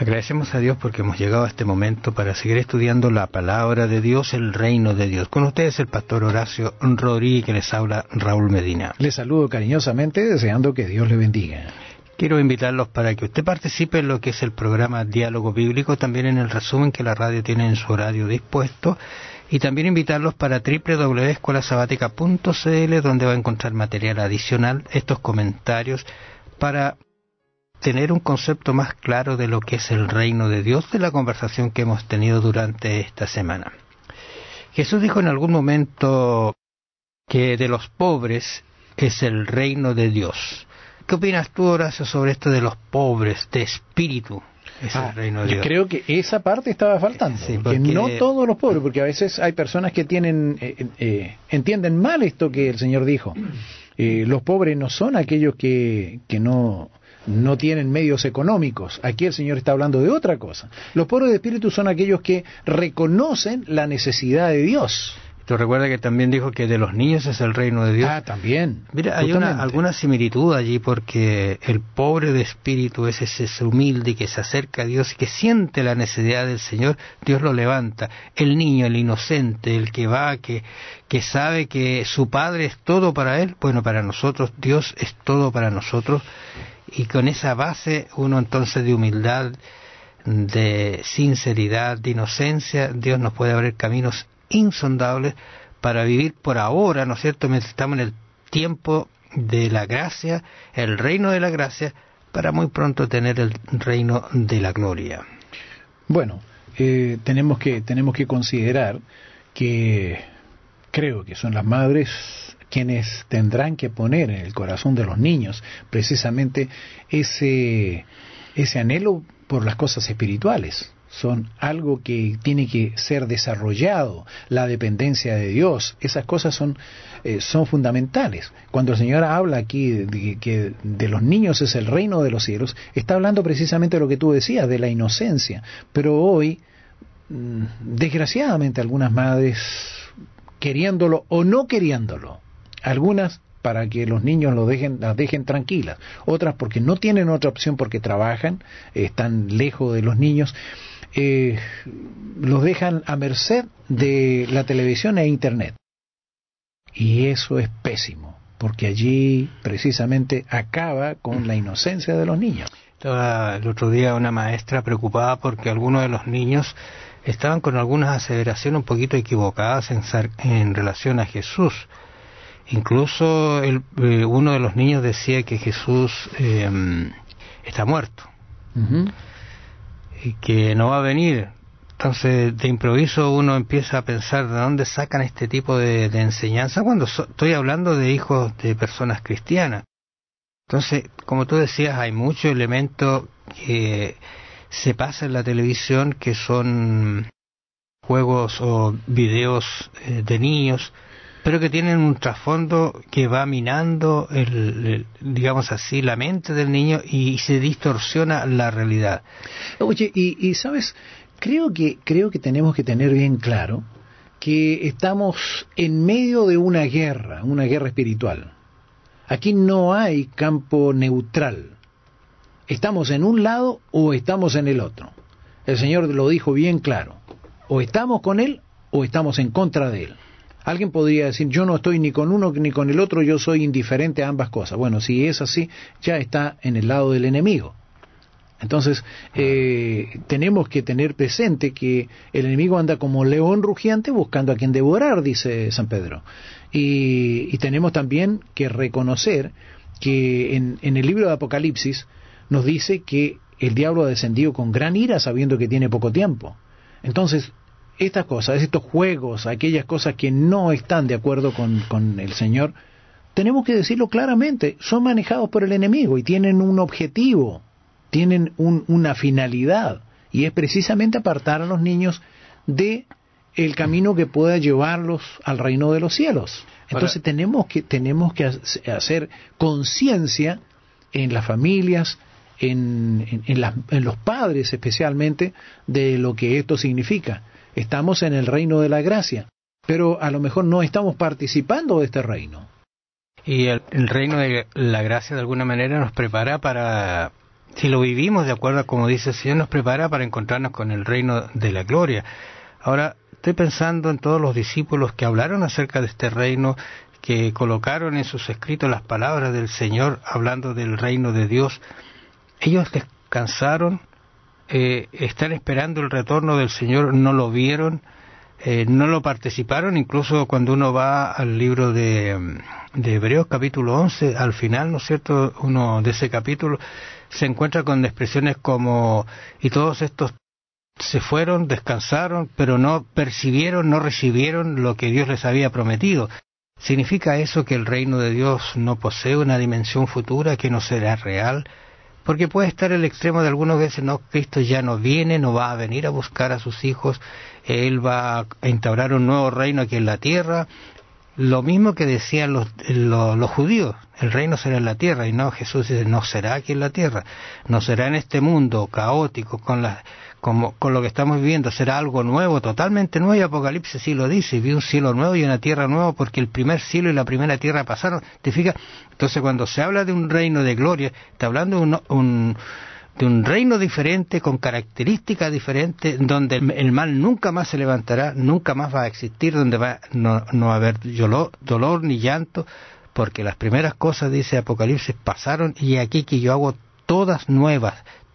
Agradecemos a Dios porque hemos llegado a este momento para seguir estudiando la palabra de Dios, el reino de Dios. Con ustedes el pastor Horacio Rodríguez que les habla Raúl Medina. Les saludo cariñosamente deseando que Dios le bendiga. Quiero invitarlos para que usted participe en lo que es el programa Diálogo Bíblico, también en el resumen que la radio tiene en su horario dispuesto, y también invitarlos para www.escuelasabatica.cl donde va a encontrar material adicional, estos comentarios para tener un concepto más claro de lo que es el reino de Dios de la conversación que hemos tenido durante esta semana. Jesús dijo en algún momento que de los pobres es el reino de Dios. ¿Qué opinas tú, Horacio, sobre esto de los pobres, de espíritu? Es el ah, reino de Dios. Creo que esa parte estaba faltando. Que no todos los pobres, porque a veces hay personas que tienen, eh, eh, entienden mal esto que el Señor dijo. Eh, los pobres no son aquellos que, que no no tienen medios económicos. Aquí el Señor está hablando de otra cosa. Los pobres de espíritu son aquellos que reconocen la necesidad de Dios. Tú recuerda que también dijo que de los niños es el reino de Dios. Ah, también. Mira, hay una, alguna similitud allí porque el pobre de espíritu es ese humilde que se acerca a Dios y que siente la necesidad del Señor, Dios lo levanta. El niño, el inocente, el que va, que, que sabe que su Padre es todo para él, bueno, para nosotros Dios es todo para nosotros y con esa base uno entonces de humildad, de sinceridad, de inocencia, Dios nos puede abrir caminos insondables para vivir por ahora, ¿no es cierto? Estamos en el tiempo de la gracia, el reino de la gracia, para muy pronto tener el reino de la gloria. Bueno, eh, tenemos que tenemos que considerar que creo que son las madres quienes tendrán que poner en el corazón de los niños precisamente ese, ese anhelo por las cosas espirituales. Son algo que tiene que ser desarrollado, la dependencia de Dios, esas cosas son, eh, son fundamentales. Cuando el Señor habla aquí de que de los niños es el reino de los cielos, está hablando precisamente de lo que tú decías, de la inocencia. Pero hoy, mm, desgraciadamente, algunas madres, queriéndolo o no queriéndolo, algunas para que los niños lo dejen, las dejen tranquilas, otras porque no tienen otra opción porque trabajan, están lejos de los niños, eh, los dejan a merced de la televisión e internet. Y eso es pésimo, porque allí precisamente acaba con la inocencia de los niños. Estaba el otro día una maestra preocupada porque algunos de los niños estaban con algunas aseveraciones un poquito equivocadas en, en relación a Jesús Incluso el, eh, uno de los niños decía que Jesús em, está muerto y que no va a venir. Entonces, de improviso uno empieza a pensar de dónde sacan este tipo de, enseñanza cuando estoy hablando de hijos de personas cristianas. Entonces, como tú decías, hay muchos elementos que se pasa en la televisión que son juegos o videos eh, de niños pero que tienen un trasfondo que va minando, el, digamos así, la mente del niño y se distorsiona la realidad. Oye, y, y sabes, creo que, creo que tenemos que tener bien claro que estamos en medio de una guerra, una guerra espiritual. Aquí no hay campo neutral. Estamos en un lado o estamos en el otro. El Señor lo dijo bien claro. O estamos con Él o estamos en contra de Él. Alguien podría decir, yo no estoy ni con uno ni con el otro, yo soy indiferente a ambas cosas. Bueno, si es así, ya está en el lado del enemigo. Entonces, eh, tenemos que tener presente que el enemigo anda como león rugiente buscando a quien devorar, dice San Pedro. Y, tenemos también que reconocer que en, en el libro de Apocalipsis nos dice que el diablo ha descendido con gran ira sabiendo que tiene poco tiempo. Entonces, estas cosas, estos juegos, aquellas cosas que no están de acuerdo con, el Señor, tenemos que decirlo claramente, son manejados por el enemigo y tienen un objetivo, tienen una finalidad, y es precisamente apartar a los niños de el camino que pueda llevarlos al reino de los cielos. Entonces tenemos que tenemos que hacer conciencia en las familias, en, los padres especialmente, de lo que esto significa estamos en el reino de la gracia, pero a lo mejor no estamos participando de este reino. Y el, reino de la gracia de alguna manera nos prepara para si lo vivimos de acuerdo a como dice el Señor, nos prepara para encontrarnos con el reino de la gloria. Ahora, estoy pensando en todos los discípulos que hablaron acerca de este reino, que colocaron en sus escritos las palabras del Señor hablando del reino de Dios. Ellos descansaron, eh, están esperando el retorno del Señor, no lo vieron, eh, no lo participaron, incluso cuando uno va al libro de, de Hebreos capítulo 11, al final, ¿no es cierto?, uno de ese capítulo se encuentra con expresiones como y todos estos se fueron, descansaron, pero no percibieron, no recibieron lo que Dios les había prometido. ¿Significa eso que el reino de Dios no posee una dimensión futura, que no será real? Porque puede estar el extremo de algunos veces, no, Cristo ya no viene, no va a venir a buscar a sus hijos, Él va a instaurar un nuevo reino aquí en la tierra, lo mismo que decían los, los, judíos, el reino será en la tierra, y no, Jesús dice, no será aquí en la tierra, no será en este mundo caótico, con, la, como, con lo que estamos viviendo, será algo nuevo, totalmente nuevo, y Apocalipsis sí lo dice, vi un cielo nuevo y una tierra nueva, porque el primer cielo y la primera tierra pasaron, ¿te fijas? Entonces cuando se habla de un reino de gloria, está hablando de un, un de un reino diferente, con características diferentes, donde el mal nunca más se levantará, nunca más va a existir, donde va, no, no va a haber dolor, dolor ni llanto, porque las primeras cosas, dice Apocalipsis, pasaron y aquí que yo hago todas nuevas,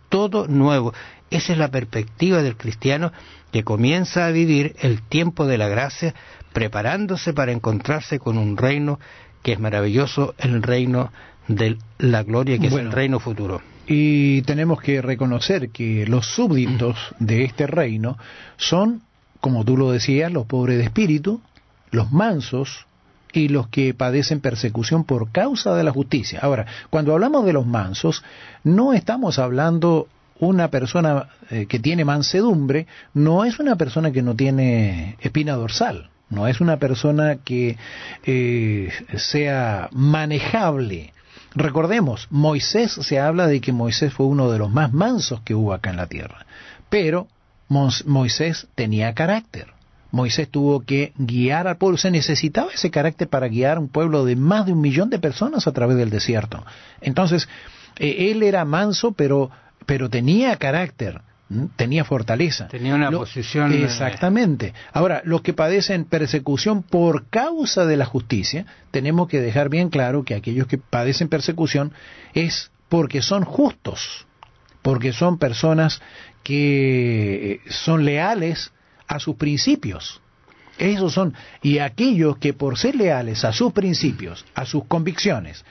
todo nuevo. Esa es la perspectiva del cristiano que comienza a vivir el tiempo de la gracia, preparándose para encontrarse con un reino que es maravilloso, el reino de la gloria, que es el reino futuro. Y tenemos que reconocer que los súbditos de este reino son, como tú lo decías, los pobres de espíritu, los mansos y los que padecen persecución por causa de la justicia. Ahora, cuando hablamos de los mansos, no estamos hablando una persona eh, que tiene mansedumbre, no es una persona que no tiene espina dorsal, no es una persona que eh, sea manejable Recordemos, Moisés se habla de que Moisés fue uno de los más mansos que hubo acá en la tierra, pero Moisés tenía carácter. Moisés tuvo que guiar al pueblo, se necesitaba ese carácter para guiar a un pueblo de más de un millón de personas a través del desierto. Entonces, eh, él era manso, pero, pero tenía carácter tenía fortaleza. Tenía una posición. Eh, exactamente. Ahora, los que padecen persecución por causa de la justicia, tenemos que dejar bien claro que aquellos que padecen persecución es porque son justos, porque son personas que son leales a sus principios. Esos son. Y aquellos que por ser leales a sus principios, a sus convicciones,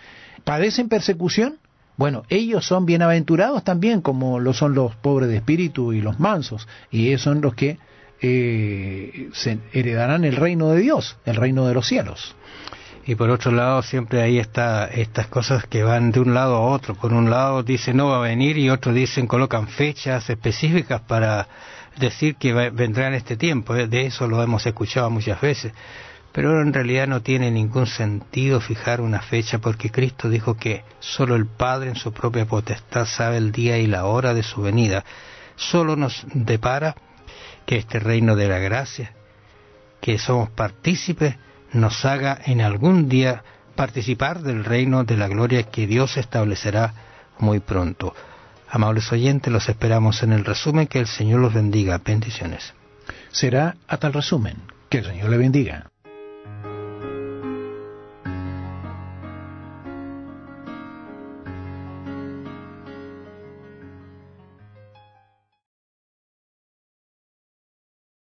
padecen persecución, bueno, ellos son bienaventurados también, como lo son los pobres de espíritu y los mansos, y ellos son los que eh, se heredarán el reino de Dios, el reino de los cielos. Y por otro lado, siempre ahí está estas cosas que van de un lado a otro. Por un lado dicen no va a venir y otros dicen colocan fechas específicas para decir que vendrá en este tiempo. De eso lo hemos escuchado muchas veces pero en realidad no tiene ningún sentido fijar una fecha porque Cristo dijo que solo el Padre en su propia potestad sabe el día y la hora de su venida. Solo nos depara que este reino de la gracia, que somos partícipes, nos haga en algún día participar del reino de la gloria que Dios establecerá muy pronto. Amables oyentes, los esperamos en el resumen. Que el Señor los bendiga. Bendiciones. Será hasta el resumen. Que el Señor le bendiga.